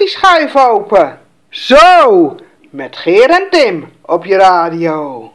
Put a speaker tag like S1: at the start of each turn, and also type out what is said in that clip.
S1: die schuif open. Zo, met Geer en Tim op je radio.